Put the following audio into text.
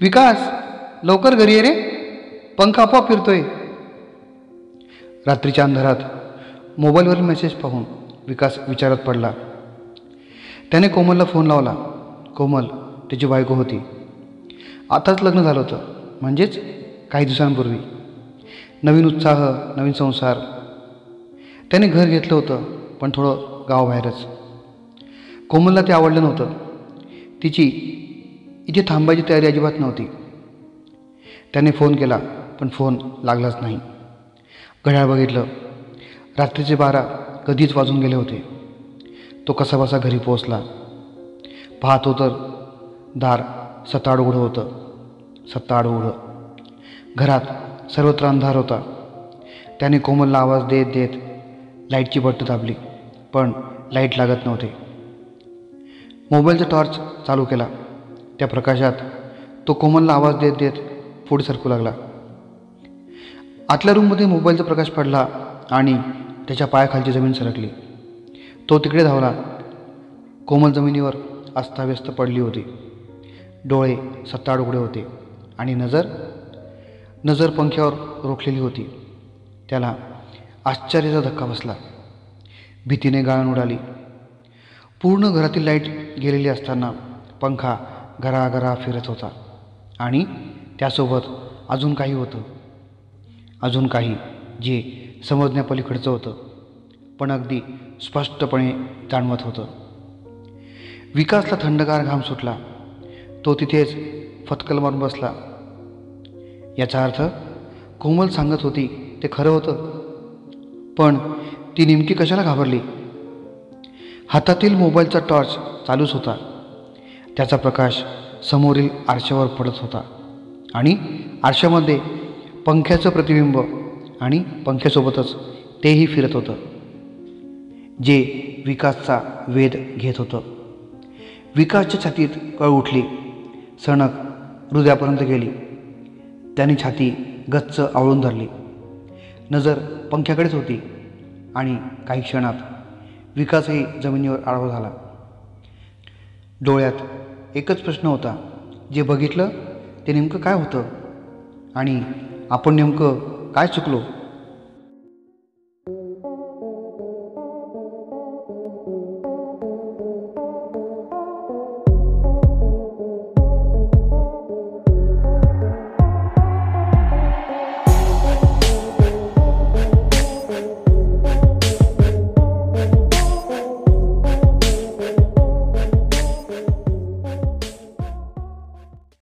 विकास. लवकर घरी ये रे. पंख आपोआप फिरतोय. रात्रीच्या अंधारात मोबाईलवरील मेसेज पाहून विकास विचारात पडला. त्याने कोमलला फोन लावला. कोमल त्याची बायको होती. आताच लग्न झालं होतं. म्हणजेच काही दिवसांपूर्वी. नवीन उत्साह नवीन संसार. त्याने घर घेतलं होतं पण थोडं गावाबाहेरच. कोमलला ते आवडलं नव्हतं. तिची इथे थांबायची तयारी अजिबात नव्हती. त्याने फोन केला पण फोन लागलाच नाही. घड्याळ बघितलं. रात्रीचे बारा कधीच वाजून गेले होते. तो कसाबसा घरी पोहोचला. पाहतो तर दार सताड उघडं होतं. सत्ताड उघडं. घरात सर्वत्र अंधार होता. त्याने कोमलला आवाज देत देत लाईटची बट्ट दाबली पण लाइट लागत नव्हते. मोबाईलचा टॉर्च चालू केला. त्या प्रकाशात तो कोमलला आवाज देत देत पुढे सरकू लागला. आतल्या रूममध्ये मोबाईलचा प्रकाश पडला आणि त्याच्या पायाखालची जमीन सरकली. तो तिकडे धावला. कोमल जमिनीवर अस्ताव्यस्त पडली होती. डोळे सत्ताड उघडे होते आणि नजर नजर पंख्यावर रोखलेली होती. त्याला आश्चर्याचा धक्का बसला. भीतीने गाळण उडाली. पूर्ण घरातील लाइट गेलेली असताना पंखा घराघरा फिरत होता. आणि त्यासोबत अजून काही होतं. अजून काही जे समजण्यापलीकडचं होतं. पण अगदी स्पष्टपणे जाणवत होतं. विकासला थंडगार घाम सुटला. तो तिथेच फतकल मारून बसला. याचा अर्थ कोमल सांगत होती ते खरं होतं. पण ती नेमकी कशाला घाबरली? हातातील मोबाईलचा टॉर्च चालूच होता. त्याचा प्रकाश समोरील आरशावर पडत होता. आणि आरशामध्ये पंख्याचं प्रतिबिंब आणि पंख्यासोबतच तेही फिरत होतं जे विकासचा वेध घेत होतं. विकासच्या छातीत कळ उठली. सणक हृदयापर्यंत गेली. त्याने छाती गच्च आवळून धरली. नजर पंख्याकडेच होती आणि काही क्षणात विकासही जमिनीवर आळवा झाला. डोळ्यात एकच प्रश्न होता. जे बघितलं ते नेमकं काय होतं? आणि आपण नेमकं काय चुकलो?